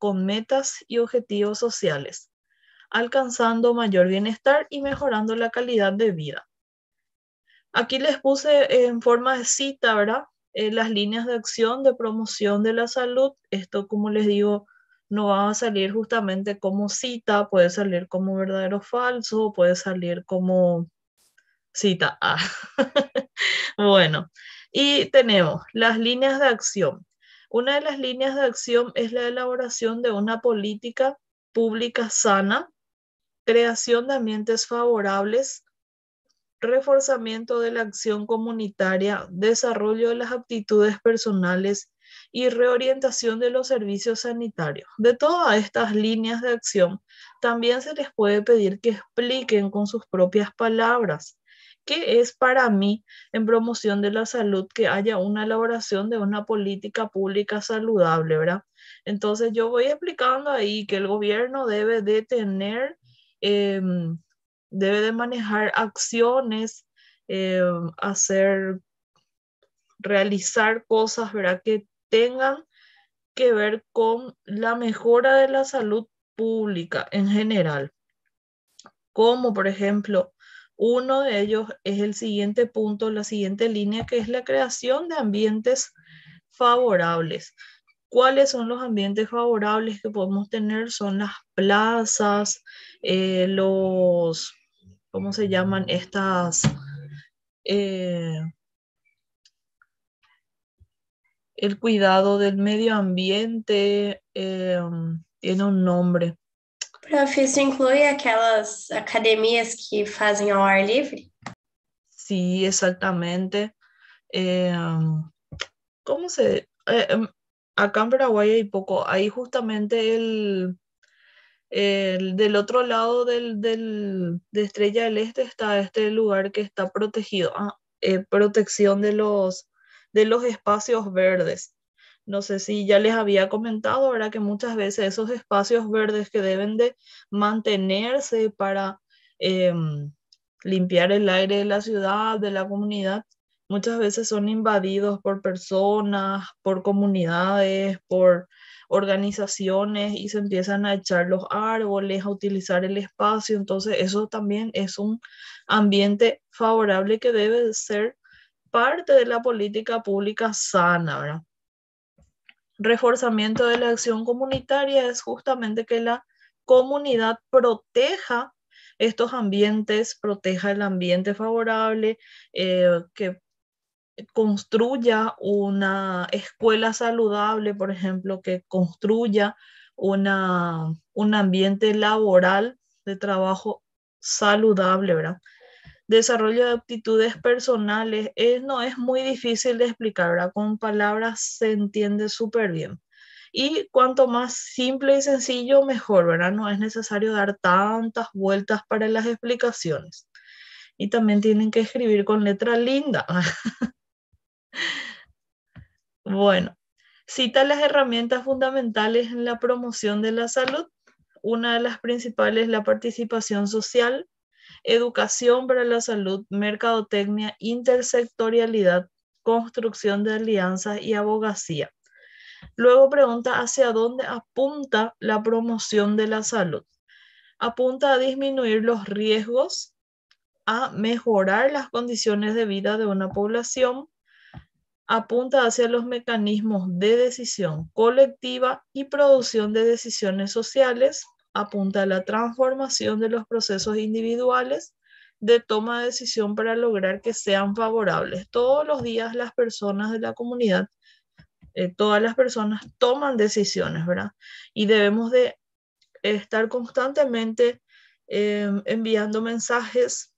con metas y objetivos sociales, alcanzando mayor bienestar y mejorando la calidad de vida. Aquí les puse en forma de cita, ¿verdad? Eh, las líneas de acción de promoción de la salud. Esto, como les digo, no va a salir justamente como cita, puede salir como verdadero o falso, puede salir como cita. Ah. bueno, y tenemos las líneas de acción. Una de las líneas de acción es la elaboración de una política pública sana, creación de ambientes favorables reforzamiento de la acción comunitaria, desarrollo de las aptitudes personales y reorientación de los servicios sanitarios. De todas estas líneas de acción, también se les puede pedir que expliquen con sus propias palabras qué es para mí en promoción de la salud que haya una elaboración de una política pública saludable, ¿verdad? Entonces yo voy explicando ahí que el gobierno debe de tener... Em, debe de manejar acciones, eh, hacer, realizar cosas, ¿verdad? Que tengan que ver con la mejora de la salud pública en general. Como por ejemplo, uno de ellos es el siguiente punto, la siguiente línea, que es la creación de ambientes favorables. ¿Cuáles son los ambientes favorables que podemos tener? Son las plazas, eh, los ¿cómo se llaman estas? Eh, el cuidado del medio ambiente eh, tiene un nombre. Prof, isso inclui academias que fazem ao ar livre? Sí, exactamente. Eh, ¿Cómo se...? Em, acá en Paraguay hay poco. Ahí justamente el, del otro lado del, de Estrella del Este está este lugar que está protegido, ah, eh, protección de los, de los espacios verdes. No sé si ya les había comentado, ahora que muchas veces esos espacios verdes que deben de mantenerse para em, limpiar el aire de la ciudad, de la comunidad, muchas veces son invadidos por personas, por comunidades, por organizaciones y se empiezan a echar los árboles, a utilizar el espacio. Entonces, eso también es un ambiente favorable que debe ser parte de la política pública sana, ¿verdad? Reforzamiento de la acción comunitaria es justamente que la comunidad proteja estos ambientes, proteja el ambiente favorable, eh, que construya una escuela saludable, por ejemplo, que construya una, un ambiente laboral de trabajo saludable, ¿verdad? Desarrollo de aptitudes personales no es muy difícil de explicar, ¿verdad? Con palabras se entiende súper bien. Y cuanto más simple y sencillo, mejor, ¿verdad? No es necesario dar tantas vueltas para las explicaciones. Y también tienen que escribir con letra linda. Bueno, cita las herramientas fundamentales en la promoción de la salud. Una de las principales es la participación social, educación para la salud, mercadotecnia, intersectorialidad, construcción de alianzas y abogacía. Luego pregunta hacia dónde apunta la promoción de la salud. Apunta a disminuir los riesgos, a mejorar las condiciones de vida de una población, apunta hacia los mecanismos de decisión colectiva y producción de decisiones sociales, apunta a la transformación de los procesos individuales de toma de decisión para lograr que sean favorables. Todos los días las personas de la comunidad, eh, todas las personas toman decisiones, ¿verdad? Y debemos de estar constantemente em, enviando mensajes.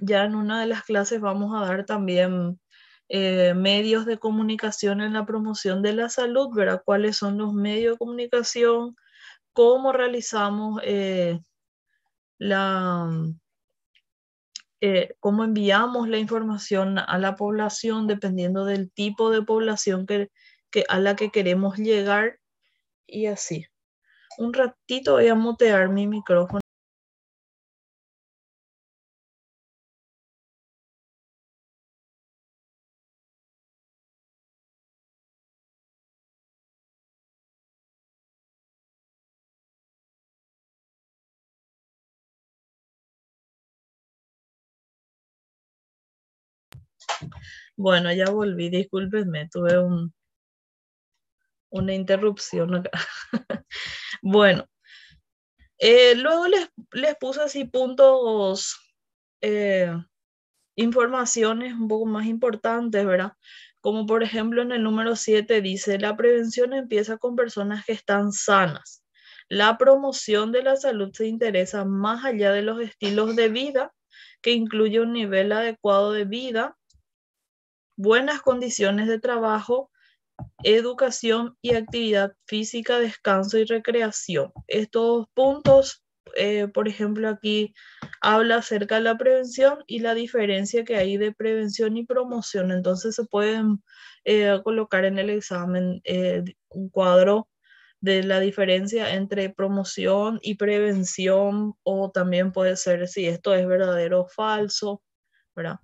Ya en una de las clases vamos a dar también eh, medios de comunicación en la promoción de la salud, ¿verdad? ¿Cuáles son los medios de comunicación? ¿Cómo realizamos eh, la... Eh, cómo enviamos la información a la población dependiendo del tipo de población que, a la que queremos llegar y así. Un ratito voy a mutear mi micrófono. Bueno, ya volví, discúlpenme, tuve un, una interrupción acá. bueno, eh, luego les, les, puse así puntos, eh, informaciones un poco más importantes, ¿verdad? Como por ejemplo en el número 7 dice, la prevención empieza con personas que están sanas. La promoción de la salud se interesa más allá de los estilos de vida, que incluye un nivel adecuado de vida, buenas condiciones de trabajo, educación y actividad física, descanso y recreación. Estos puntos, eh, por ejemplo, aquí habla acerca de la prevención y la diferencia que hay de prevención y promoción. Entonces se pueden eh, colocar en el examen eh, un cuadro de la diferencia entre promoción y prevención o también puede ser si esto es verdadero o falso, ¿verdad?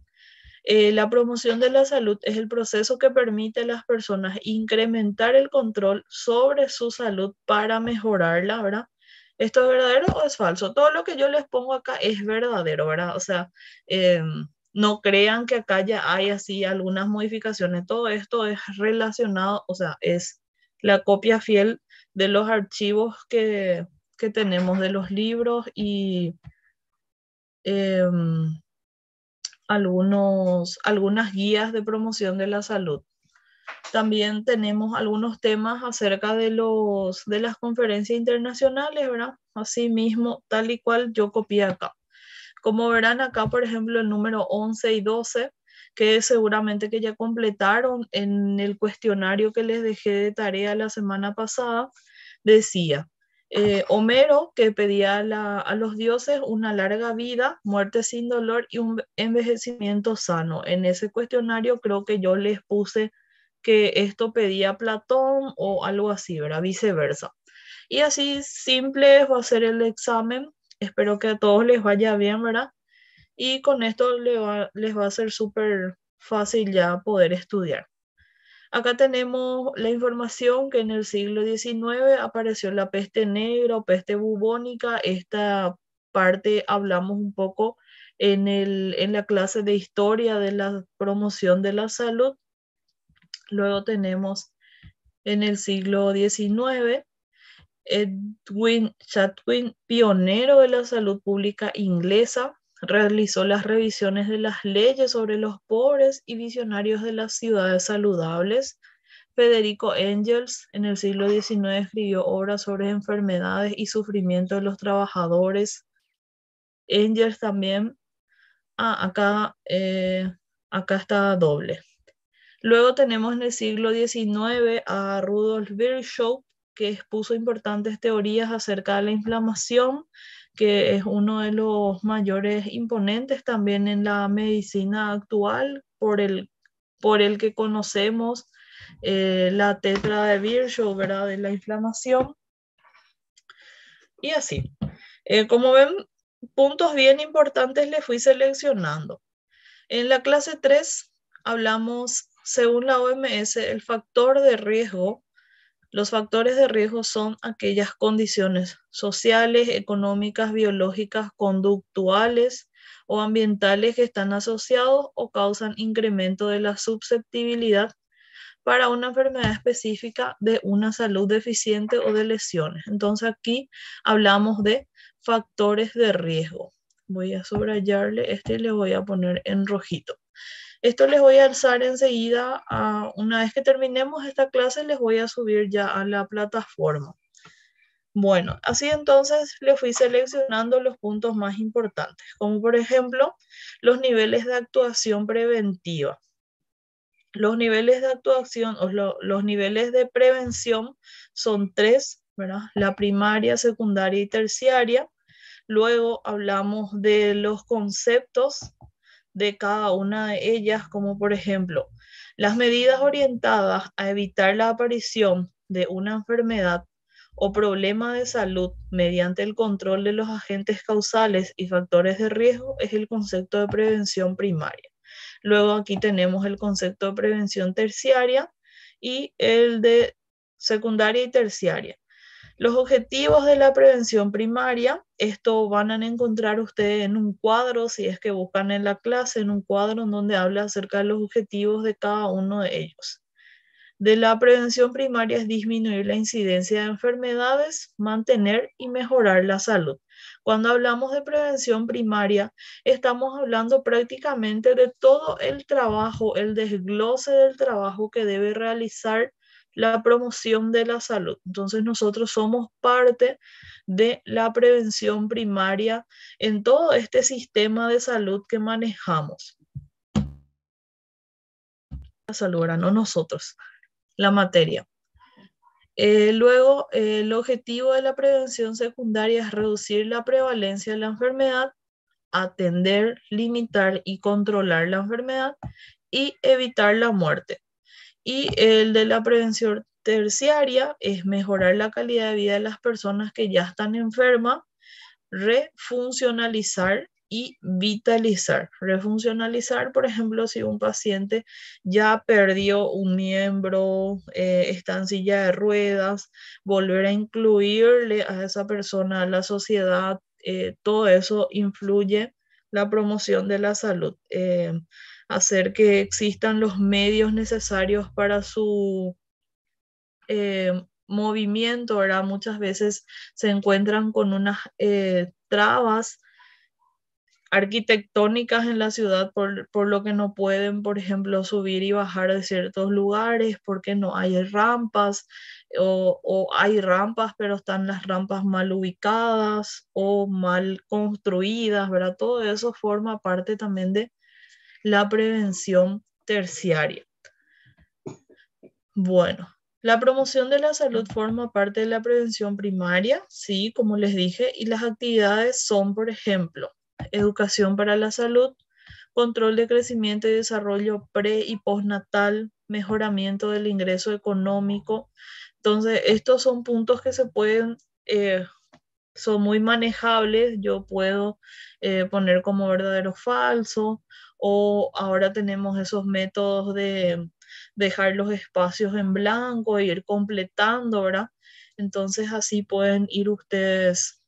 Eh, la promoción de la salud es el proceso que permite a las personas incrementar el control sobre su salud para mejorarla, ¿verdad? ¿Esto es verdadero o es falso? Todo lo que yo les pongo acá es verdadero, ¿verdad? O sea, em, no crean que acá ya hay así algunas modificaciones. Todo esto es relacionado, o sea, es la copia fiel de los archivos que, que tenemos de los libros y em, algunos, algunas guías de promoción de la salud. También tenemos algunos temas acerca de, los, de las conferencias internacionales, ¿verdad? Asimismo, tal y cual yo copié acá. Como verán acá, por ejemplo, el número 11 y 12, que seguramente que ya completaron en el cuestionario que les dejé de tarea la semana pasada, decía, eh, Homero, que pedía a los dioses una larga vida, muerte sin dolor y un envejecimiento sano. En ese cuestionario creo que yo les puse que esto pedía Platón o algo así, ¿verdad? Viceversa. Y así simple va a ser el examen. Espero que a todos les vaya bien, ¿verdad? Y con esto les va, les va a ser súper fácil ya poder estudiar. Acá tenemos la información que en el siglo XIX apareció la peste negra o peste bubónica. Esta parte hablamos un poco en, el, en la clase de historia de la promoción de la salud. Luego tenemos en el siglo XIX Edwin Chatwin, pionero de la salud pública inglesa, realizó las revisiones de las leyes sobre los pobres y visionarios de las ciudades saludables. Federico Engels en el siglo XIX escribió obras sobre enfermedades y sufrimiento de los trabajadores. Engels también, ah, acá, eh, acá está doble. Luego tenemos en el siglo XIX a Rudolf Virchow, que expuso importantes teorías acerca de la inflamación que es uno de los mayores imponentes también en la medicina actual por el, por el que conocemos eh, la tetra de Virchow, ¿verdad? De la inflamación. Y así. Eh, como ven, puntos bien importantes le fui seleccionando. En la clase 3 hablamos, según la OMS, el factor de riesgo los factores de riesgo son aquellas condiciones sociales, económicas, biológicas, conductuales o ambientales que están asociados o causan incremento de la susceptibilidad para una enfermedad específica de una salud deficiente o de lesiones. Entonces aquí hablamos de factores de riesgo. Voy a subrayarle este y le voy a poner en rojito. Esto les voy a alzar enseguida, una vez que terminemos esta clase, les voy a subir ya a la plataforma. Bueno, así entonces le fui seleccionando los puntos más importantes, como por ejemplo los niveles de actuación preventiva. Los niveles de actuación o los niveles de prevención son tres. La primaria, secundaria y terciaria. Luego hablamos de los conceptos de cada una de ellas, como por ejemplo, las medidas orientadas a evitar la aparición de una enfermedad o problema de salud mediante el control de los agentes causales y factores de riesgo es el concepto de prevención primaria. Luego aquí tenemos el concepto de prevención terciaria y el de secundaria y terciaria. Los objetivos de la prevención primaria, esto van a encontrar ustedes en un cuadro, si es que buscan en la clase, en un cuadro en donde habla acerca de los objetivos de cada uno de ellos. De la prevención primaria es disminuir la incidencia de enfermedades, mantener y mejorar la salud. Cuando hablamos de prevención primaria, estamos hablando prácticamente de todo el trabajo, el desglose del trabajo que debe realizar la promoción de la salud. Entonces nosotros somos parte de la prevención primaria en todo este sistema de salud que manejamos. La salud, ahora no nosotros, la materia. Eh, luego, el objetivo de la prevención secundaria es reducir la prevalencia de la enfermedad, atender, limitar y controlar la enfermedad y evitar la muerte. Y el de la prevención terciaria es mejorar la calidad de vida de las personas que ya están enfermas, refuncionalizar y vitalizar. Refuncionalizar, por ejemplo, si un paciente ya perdió un miembro, eh, está en silla de ruedas, volver a incluirle a esa persona a la sociedad, eh, todo eso influye la promoción de la salud. Eh, hacer que existan los medios necesarios para su eh, movimiento, ¿verdad? Muchas veces se encuentran con unas eh, trabas arquitectónicas en la ciudad por, por, lo que no pueden, por ejemplo, subir y bajar de ciertos lugares, porque no hay rampas o, o, hay rampas, pero están las rampas mal ubicadas o mal construidas, ¿verdad? Todo eso forma parte también de la prevención terciaria. Bueno, la promoción de la salud forma parte de la prevención primaria, sí, como les dije, y las actividades son, por ejemplo, educación para la salud, control de crecimiento y desarrollo pre y postnatal, mejoramiento del ingreso económico. Entonces, estos son puntos que se pueden, eh, son muy manejables. Yo puedo eh, poner como verdadero falso o ahora tenemos esos métodos de dejar los espacios en blanco e ir completando, ¿verdad? Entonces así pueden ir ustedes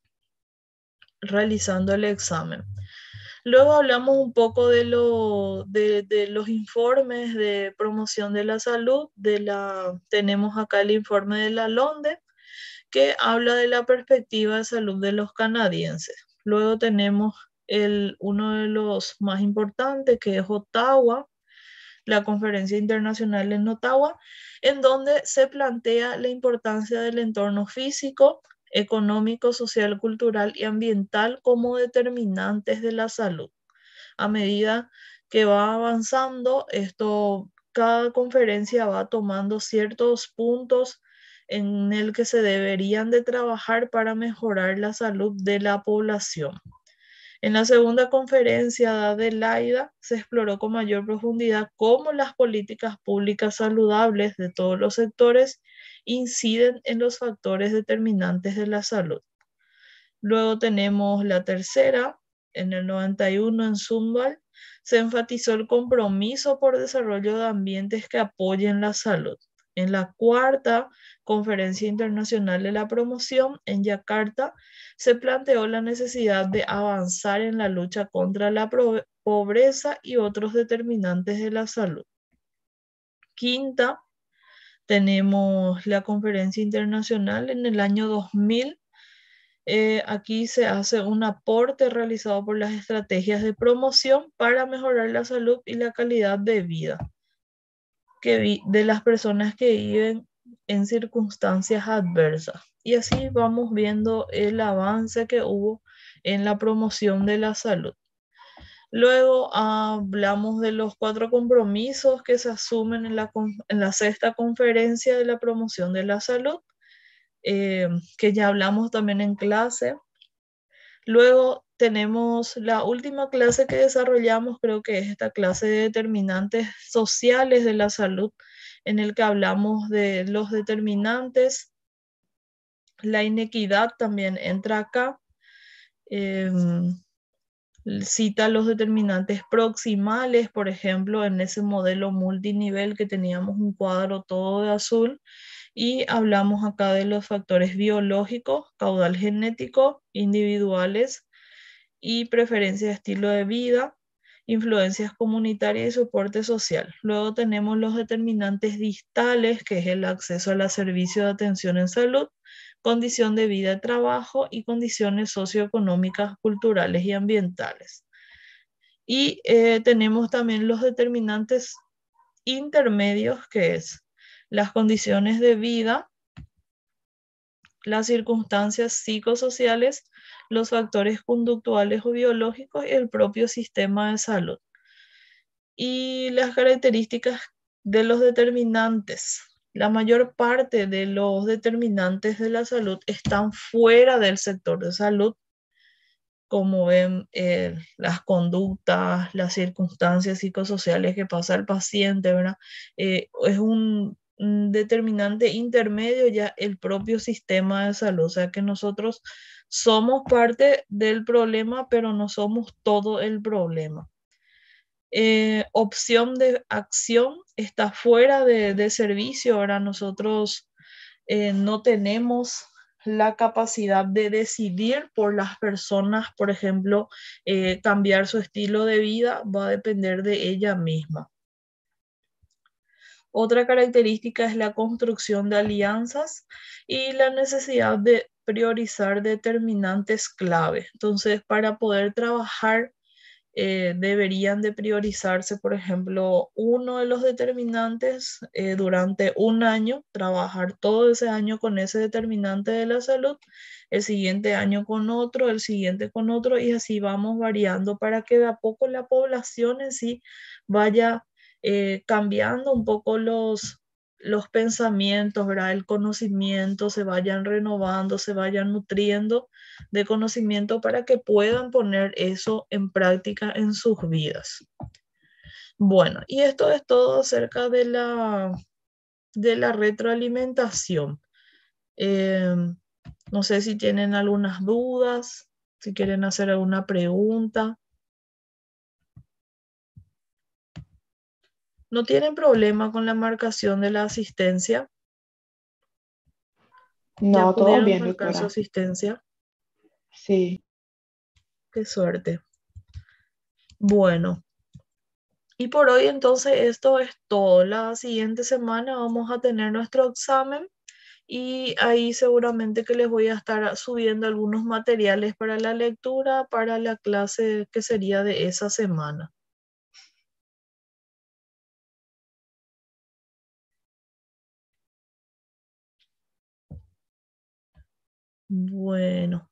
realizando el examen. Luego hablamos un poco de, lo, de, de, los informes de promoción de la salud. De la, tenemos acá el informe de la LONDE, que habla de la perspectiva de salud de los canadienses. Luego tenemos uno de los más importantes, que es Ottawa, la conferencia internacional en Ottawa, en donde se plantea la importancia del entorno físico, económico, social, cultural y ambiental como determinantes de la salud. A medida que va avanzando, esto, cada conferencia va tomando ciertos puntos en el que se deberían de trabajar para mejorar la salud de la población. En la segunda conferencia de LAIDA se exploró con mayor profundidad cómo las políticas públicas saludables de todos los sectores inciden en los factores determinantes de la salud. Luego tenemos la tercera, en el 91 en Zumbal, se enfatizó el compromiso por desarrollo de ambientes que apoyen la salud. En la cuarta Conferencia Internacional de la Promoción en Yakarta, se planteó la necesidad de avanzar en la lucha contra la pobreza y otros determinantes de la salud. Quinta, tenemos la Conferencia Internacional en el año 2000. Eh, aquí se hace un aporte realizado por las estrategias de promoción para mejorar la salud y la calidad de vida que de las personas que viven en circunstancias adversas. Y así vamos viendo el avance que hubo en la promoción de la salud. Luego hablamos de los cuatro compromisos que se asumen en la, en la sexta conferencia de la promoción de la salud, eh, que ya hablamos también en clase. Luego tenemos la última clase que desarrollamos, creo que es esta clase de determinantes sociales de la salud, en el que hablamos de los determinantes. La inequidad también entra acá. Em, cita los determinantes proximales, por ejemplo, en ese modelo multinivel que teníamos un cuadro todo de azul Y hablamos acá de los factores biológicos, caudal genético, individuales y preferencia de estilo de vida, influencias comunitarias y soporte social. Luego tenemos los determinantes distales, que es el acceso al servicio de atención en salud, condición de vida de trabajo y condiciones socioeconómicas, culturales y ambientales. Y eh, tenemos también los determinantes intermedios, que es las condiciones de vida, las circunstancias psicosociales, los factores conductuales o biológicos y el propio sistema de salud. Y las características de los determinantes. La mayor parte de los determinantes de la salud están fuera del sector de salud, como ven eh, las conductas, las circunstancias psicosociales que pasa el paciente, ¿verdad? Eh, es un determinante intermedio ya el propio sistema de salud, o sea que nosotros somos parte del problema, pero no somos todo el problema. Eh, opción de acción está fuera de, servicio. Ahora nosotros eh, no tenemos la capacidad de decidir por las personas, por ejemplo, eh, cambiar su estilo de vida, va a depender de ella misma. Otra característica es la construcción de alianzas y la necesidad de priorizar determinantes clave. Entonces, para poder trabajar, eh, deberían de priorizarse, por ejemplo, uno de los determinantes eh, durante un año, trabajar todo ese año con ese determinante de la salud, el siguiente año con otro, el siguiente con otro, y así vamos variando para que de a poco la población en sí vaya eh, cambiando un poco los, los pensamientos, ¿verdad? El conocimiento se vayan renovando, se vayan nutriendo de conocimiento para que puedan poner eso en práctica en sus vidas. Bueno, y esto es todo acerca de la, de la retroalimentación. Eh, no sé si tienen algunas dudas, si quieren hacer alguna pregunta. ¿No tienen problema con la marcación de la asistencia? No, todo bien, marcar su asistencia? Sí. Qué suerte. Bueno. Y por hoy entonces esto es todo. La siguiente semana vamos a tener nuestro examen y ahí seguramente que les voy a estar subiendo algunos materiales para la lectura para la clase que sería de esa semana. Bueno,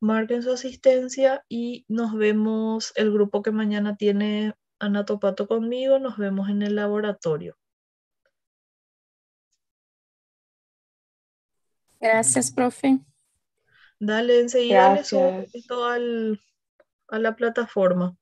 marquen su asistencia y nos vemos, el grupo que mañana tiene Anatopato conmigo, nos vemos en el laboratorio. Gracias, profe. Dale, enseguida le subo esto a la plataforma.